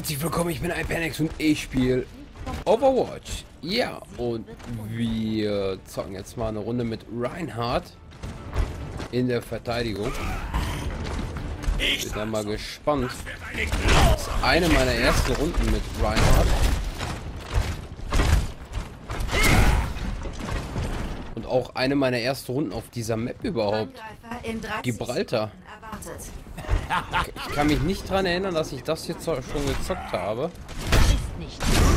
herzlich willkommen, ich bin iPanex und ich spiele Overwatch. Ja, und wir zocken jetzt mal eine Runde mit Reinhardt in der Verteidigung. Bin dann mal gespannt. Das ist eine meiner ersten Runden mit Reinhardt. Und auch eine meiner ersten Runden auf dieser Map überhaupt. Gibraltar. Ich kann mich nicht daran erinnern, dass ich das jetzt schon gezockt habe. Ist nicht.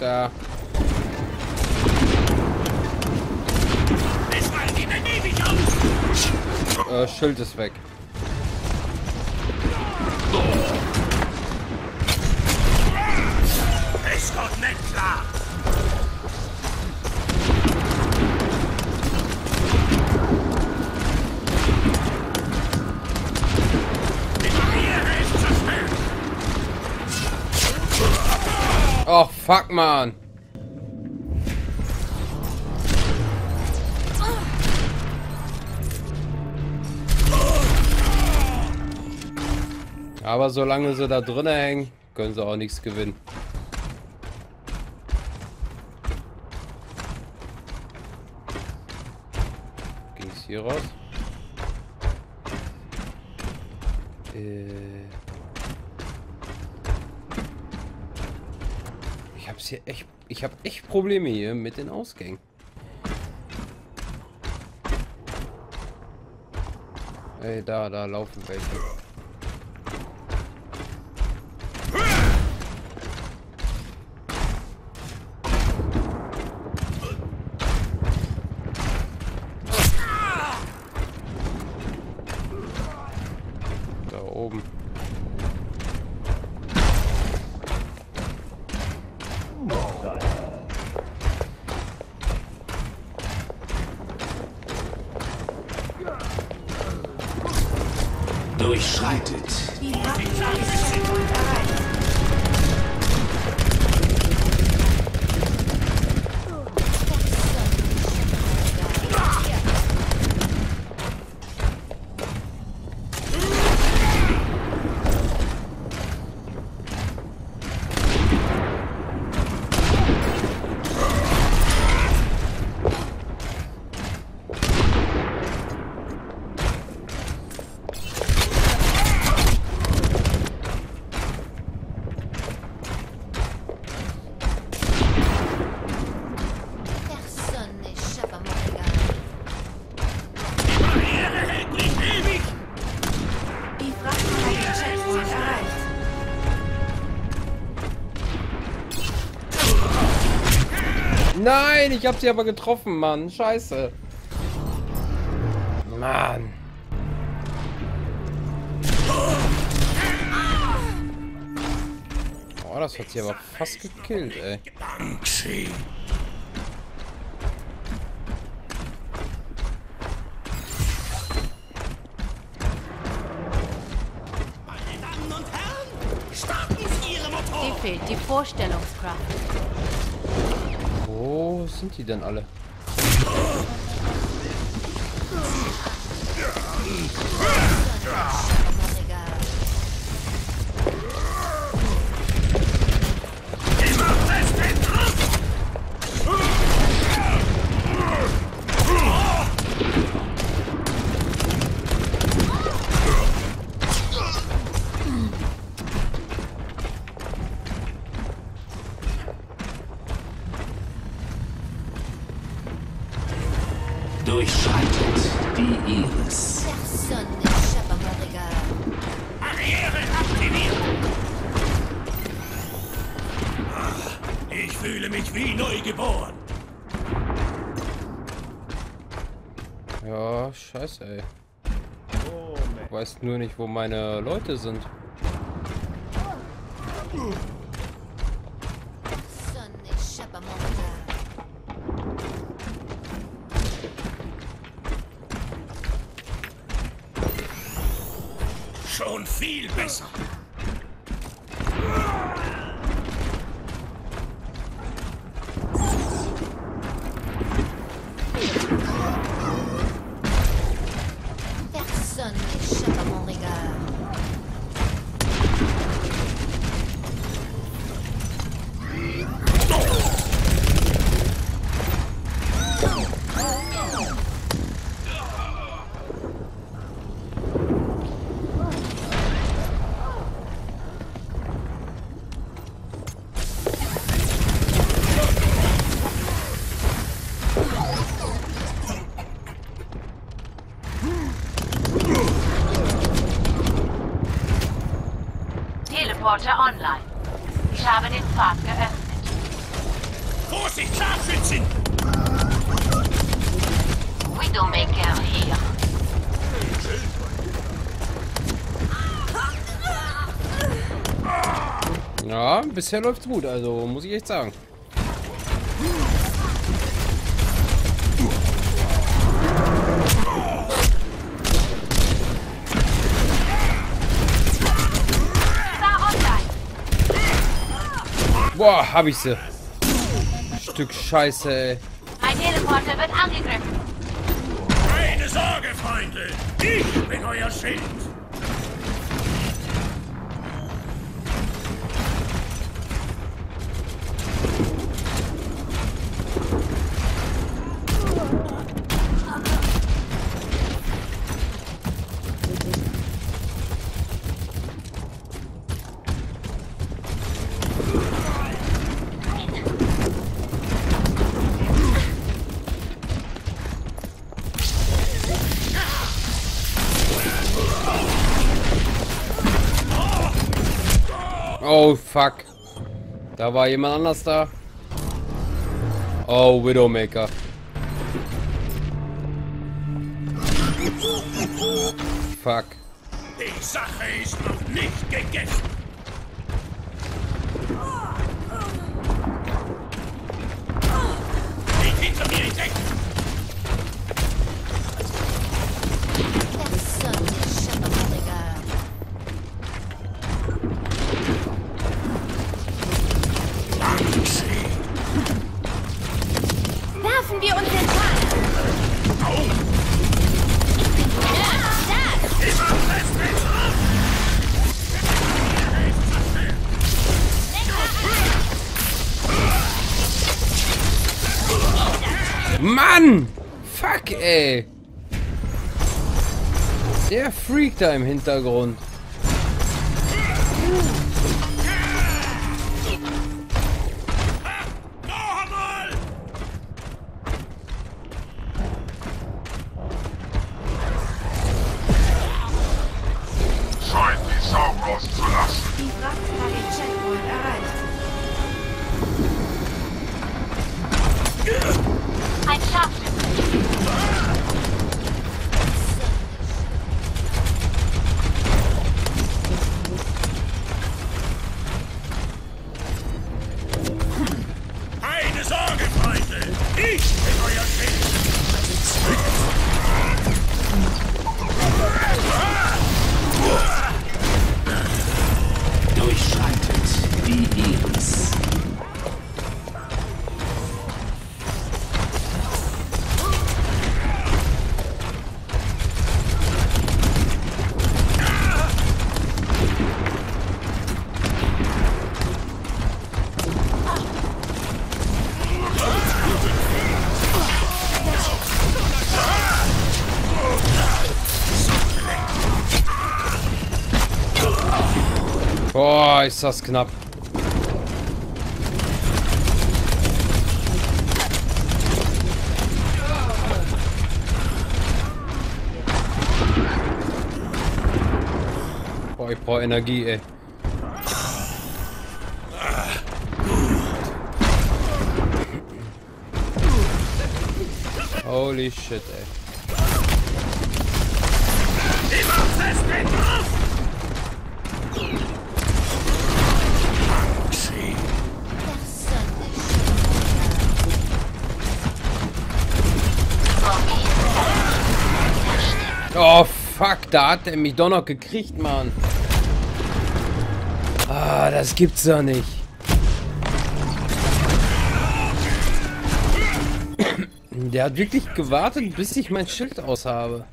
Da. Äh, Schild ist weg. Fuck, man. Aber solange sie da drinnen hängen, können sie auch nichts gewinnen. Ging es hier raus? Äh hier echt. Ich habe echt Probleme hier mit den Ausgängen. Ey, da, da laufen welche. Da oben. Durchschreitet Die Nein, ich habe sie aber getroffen, Mann. Scheiße. Mann. Oh, das hat sie aber fast gekillt, ey. Banksy. Meine Damen und Herren, starten Sie Ihre Dir Motoren. fehlt die Vorstellungskraft. Wo sind die denn alle? wie neu geboren. Ja, scheiße, ey. Ich weiß nur nicht, wo meine Leute sind. Schon viel besser. Ja, bisher läuft's gut, also muss ich echt sagen. Boah, hab ich sie. Stück Scheiße, ey. Ein Teleporter wird angegriffen. Keine Sorge, Freunde! Ich bin euer Schild! Fuck. Da war jemand anders da. Oh, Widowmaker. Fuck. Die Sache ist noch nicht gegessen! Mann! Fuck, ey! Der Freak da im Hintergrund. Scheint die Sau rauszulassen. Die Ein Scharfschütze. Ist das knapp. Boah, ich brauche Energie, ey. Holy shit, ey. Da hat er mich doch noch gekriegt, Mann. Ah, das gibt's doch nicht. Der hat wirklich gewartet, bis ich mein Schild aus habe.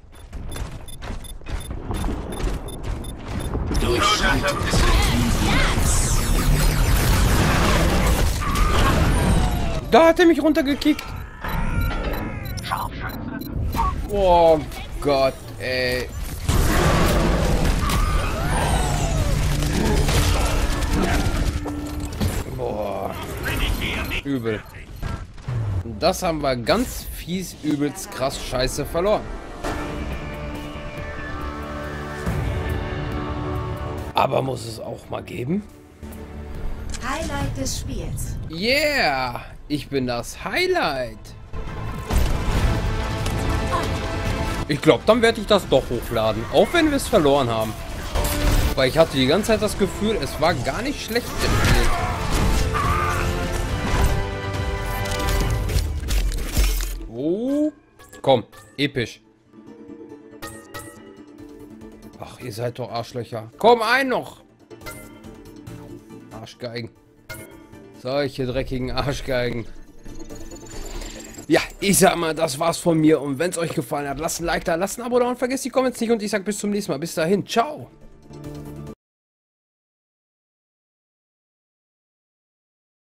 Da hat er mich runtergekickt. Oh Gott, ey. Übel. Das haben wir ganz fies, übelst krass scheiße verloren. Aber muss es auch mal geben? Highlight des Spiels. Yeah! Ich bin das Highlight. Ich glaube, dann werde ich das doch hochladen. Auch wenn wir es verloren haben. Weil ich hatte die ganze Zeit das Gefühl, es war gar nicht schlecht gespielt. Komm, episch. Ach, ihr seid doch Arschlöcher. Komm, ein noch. Arschgeigen. Solche dreckigen Arschgeigen. Ja, ich sag mal, das war's von mir. Und wenn es euch gefallen hat, lasst ein Like da, lasst ein Abo da und vergesst die Comments nicht. Und ich sag bis zum nächsten Mal. Bis dahin. Ciao.